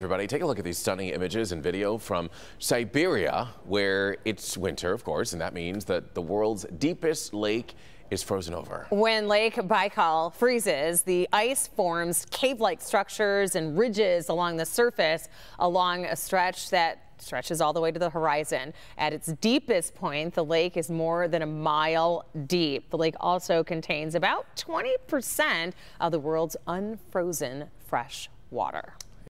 Everybody, take a look at these stunning images and video from Siberia, where it's winter, of course, and that means that the world's deepest lake is frozen over. When Lake Baikal freezes, the ice forms cave-like structures and ridges along the surface along a stretch that stretches all the way to the horizon. At its deepest point, the lake is more than a mile deep. The lake also contains about 20% of the world's unfrozen fresh water.